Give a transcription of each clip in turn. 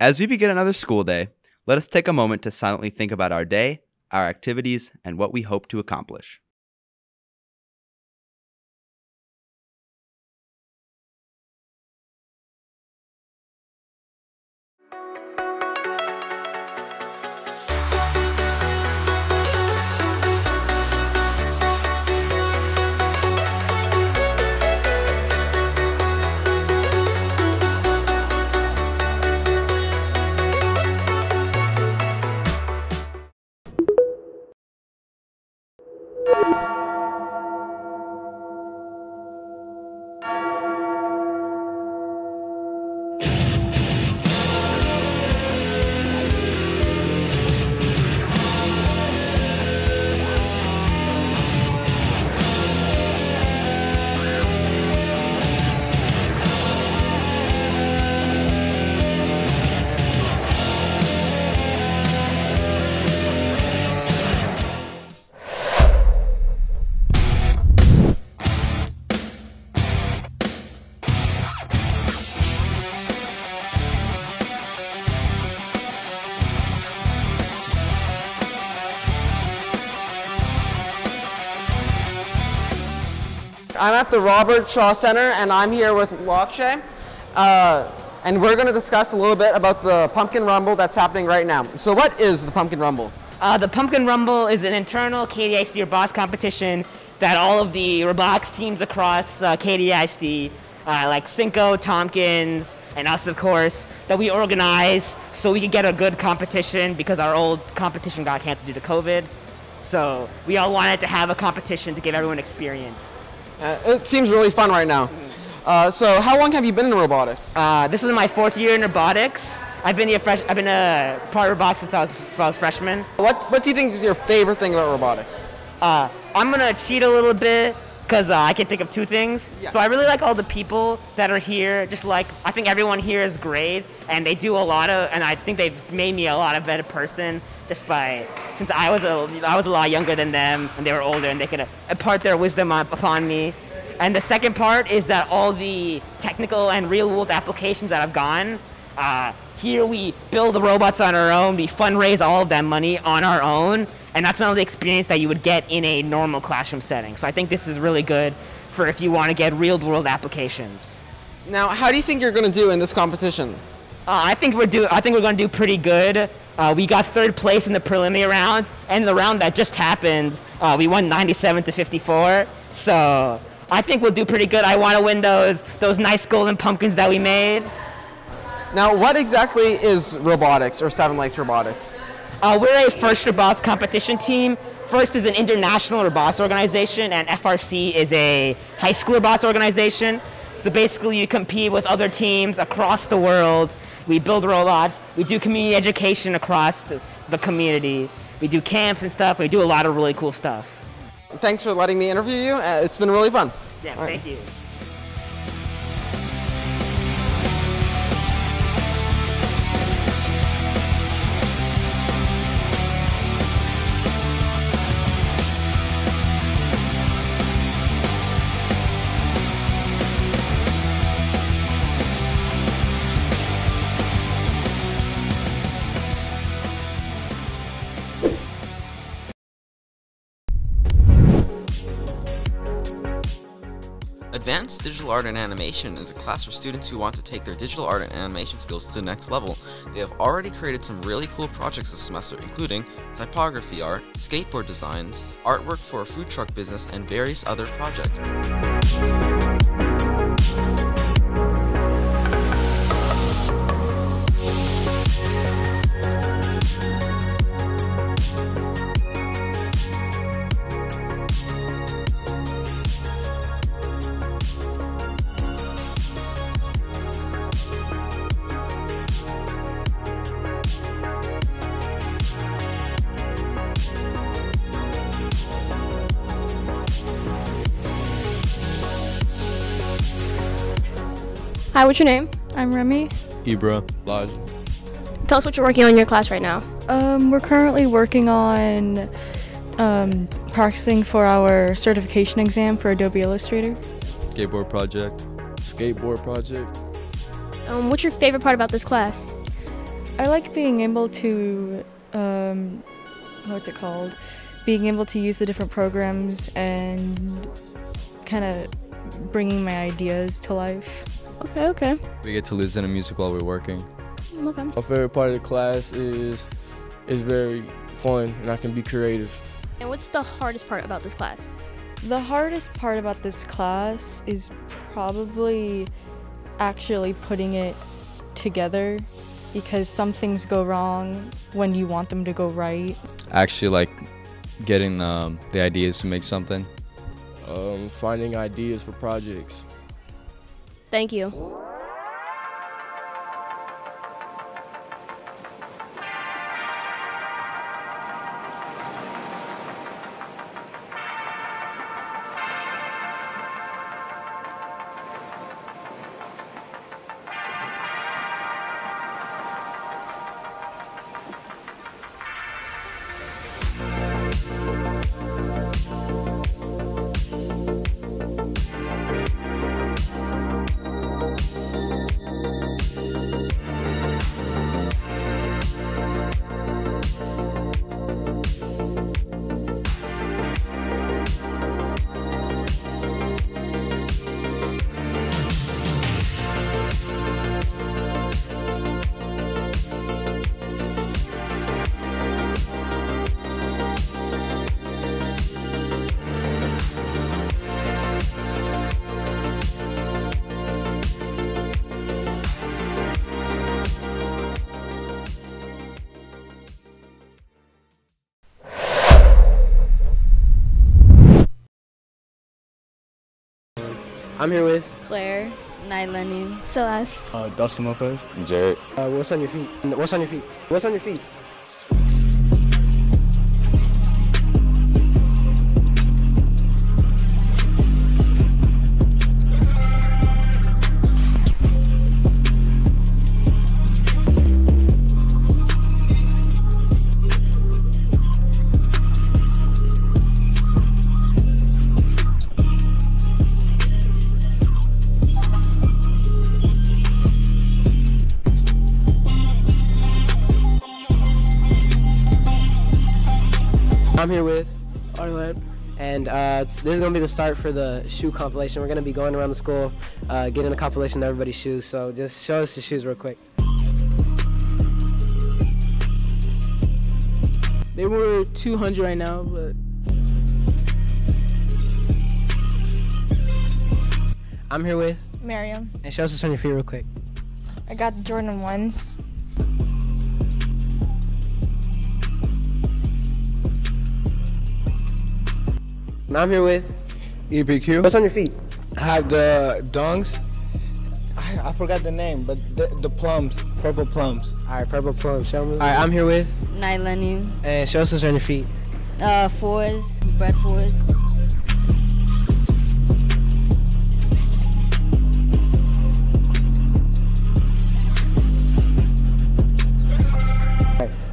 As we begin another school day, let us take a moment to silently think about our day, our activities, and what we hope to accomplish. I'm at the Robert Shaw Center and I'm here with Lakshay. Uh, and we're going to discuss a little bit about the Pumpkin Rumble that's happening right now. So what is the Pumpkin Rumble? Uh, the Pumpkin Rumble is an internal Katy ISD robotics competition that all of the robotics teams across uh, Katy ISD, uh, like Cinco, Tompkins, and us, of course, that we organize so we can get a good competition because our old competition got canceled due to COVID. So we all wanted to have a competition to give everyone experience. Uh, it seems really fun right now. Uh, so how long have you been in robotics? Uh, this is my fourth year in robotics. I've been here fresh. I've been a part of robotics since I was, since I was freshman. What, what do you think is your favorite thing about robotics? Uh, I'm gonna cheat a little bit because uh, I can think of two things. Yeah. So I really like all the people that are here. Just like I think everyone here is great, and they do a lot of, and I think they've made me a lot of better person just by since I was a I was a lot younger than them, and they were older, and they could impart their wisdom up upon me. And the second part is that all the technical and real world applications that I've gone. Uh, here we build the robots on our own. We fundraise all of that money on our own, and that's not the experience that you would get in a normal classroom setting. So I think this is really good for if you want to get real world applications. Now, how do you think you're going to do in this competition? Uh, I think we're do. I think we're going to do pretty good. Uh, we got third place in the preliminary rounds, and the round that just happened, uh, we won 97 to 54. So I think we'll do pretty good. I want to win those those nice golden pumpkins that we made. Now, what exactly is robotics or Seven Lakes Robotics? Uh, we're a first robotics competition team. First is an international robotics organization, and FRC is a high school robotics organization. So basically, you compete with other teams across the world. We build robots. We do community education across the, the community. We do camps and stuff. We do a lot of really cool stuff. Thanks for letting me interview you. Uh, it's been really fun. Yeah, All right. thank you. Advanced Digital Art and Animation is a class for students who want to take their digital art and animation skills to the next level. They have already created some really cool projects this semester, including typography art, skateboard designs, artwork for a food truck business, and various other projects. Hi, what's your name? I'm Remy. Ibra. Lodge. Tell us what you're working on in your class right now. Um, we're currently working on um, practicing for our certification exam for Adobe Illustrator. Skateboard project. Skateboard project. Um, what's your favorite part about this class? I like being able to, um, what's it called? Being able to use the different programs and kind of bringing my ideas to life. Okay, okay. We get to listen to music while we're working. Okay. My favorite part of the class is is very fun and I can be creative. And what's the hardest part about this class? The hardest part about this class is probably actually putting it together because some things go wrong when you want them to go right. Actually, like getting um, the ideas to make something. Um, finding ideas for projects. Thank you. I'm here with. Claire, Nylenu, Celeste. Uh, Dustin Lopez. Jared. Uh, what's on your feet? What's on your feet? What's on your feet? I'm here with Arlen, and uh, this is gonna be the start for the shoe compilation. We're gonna be going around the school, uh, getting a compilation of everybody's shoes. So just show us your shoes real quick. They were 200 right now, but I'm here with, Miriam. and show us what's on your feet real quick. I got the Jordan 1s. And I'm here with. EPQ. What's on your feet? I have the dunks. I, I forgot the name, but the, the plums, purple plums. All right, purple plums. Show me. All right, I'm here with, Nylenu, and show us what's on your feet. uh, fours, Bred fours.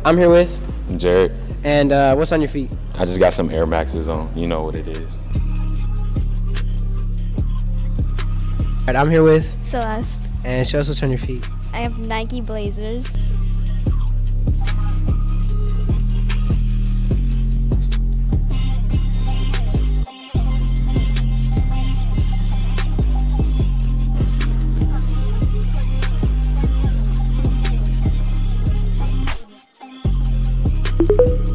I'm here with, Jared. and uh, what's on your feet? I just got some Air Maxes on. You know what it is. All right, I'm here with Celeste. And she also on your feet. I have Nike Blazers. you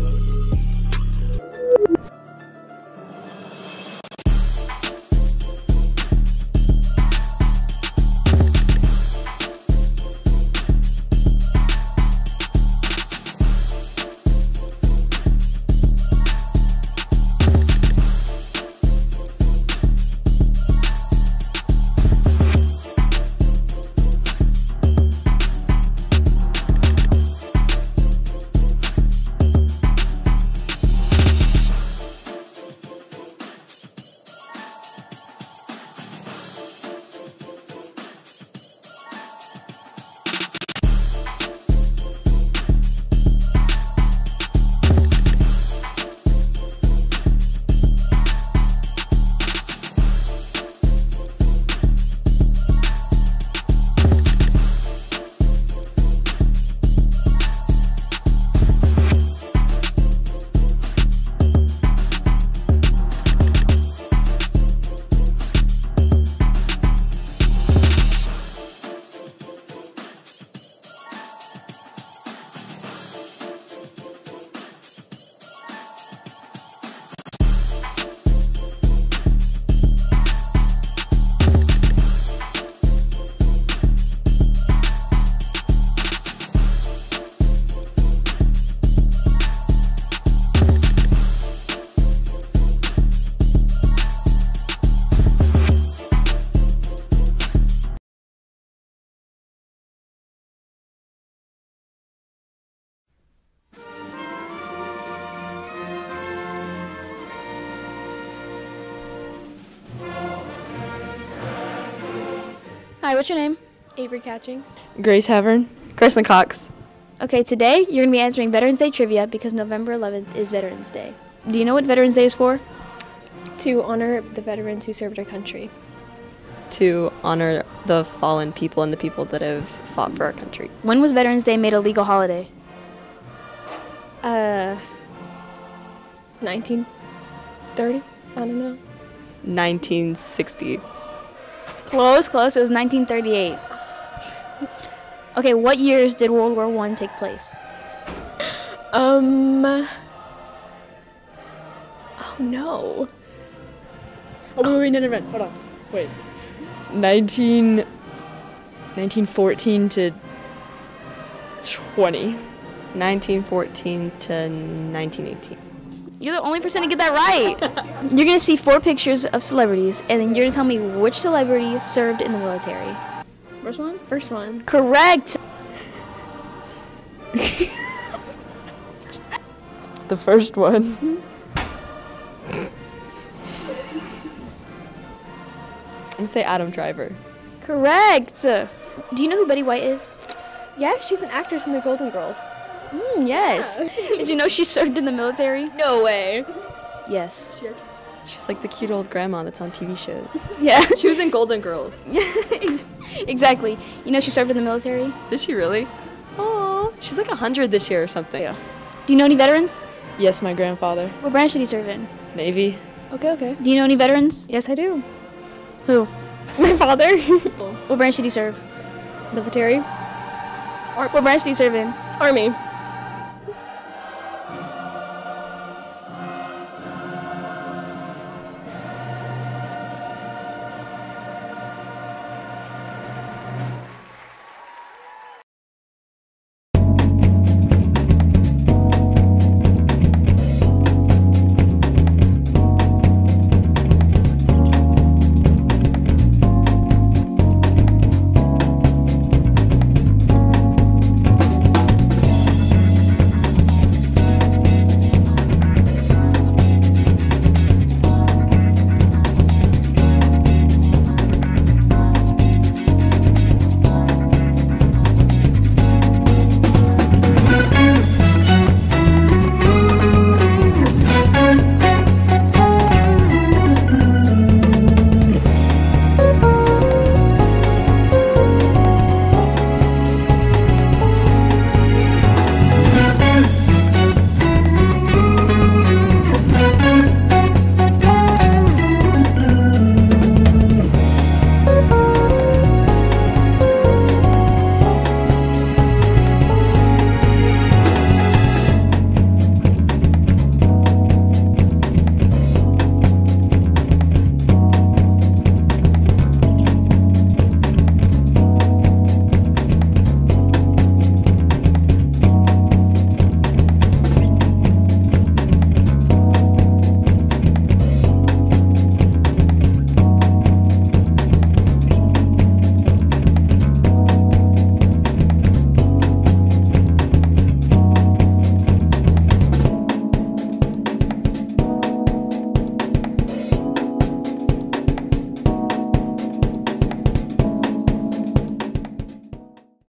Hi, what's your name? Avery Catchings. Grace Havern. Kirsten Cox. Okay, today you're going to be answering Veterans Day trivia because November 11th is Veterans Day. Do you know what Veterans Day is for? To honor the veterans who served our country. To honor the fallen people and the people that have fought for our country. When was Veterans Day made a legal holiday? Uh, 1930? I don't know. 1960. Close, close. It was 1938. Okay, what years did World War One take place? Um. Oh no. Oh, wait, wait, no, no, no. Hold on. Wait. 19. 1914 to 20. 1914 to 1918. You're the only person to get that right. you're gonna see four pictures of celebrities, and then you're gonna tell me which celebrity served in the military. First one? First one. Correct. The first one. I'm gonna say Adam Driver. Correct. Do you know who Betty White is? Yeah, she's an actress in the Golden Girls. Mm, yes. Did you know she served in the military? No way. Yes. She's like the cute old grandma that's on TV shows. Yeah. She was in Golden Girls. Yeah, exactly. You know she served in the military? Did she really? Oh, she's like 100 this year or something. Yeah. Do you know any veterans? Yes, my grandfather. What branch did he serve in? Navy. Okay, okay. Do you know any veterans? Yes, I do. Who? My father. What branch did he serve? Military. What branch did he serve in? Army.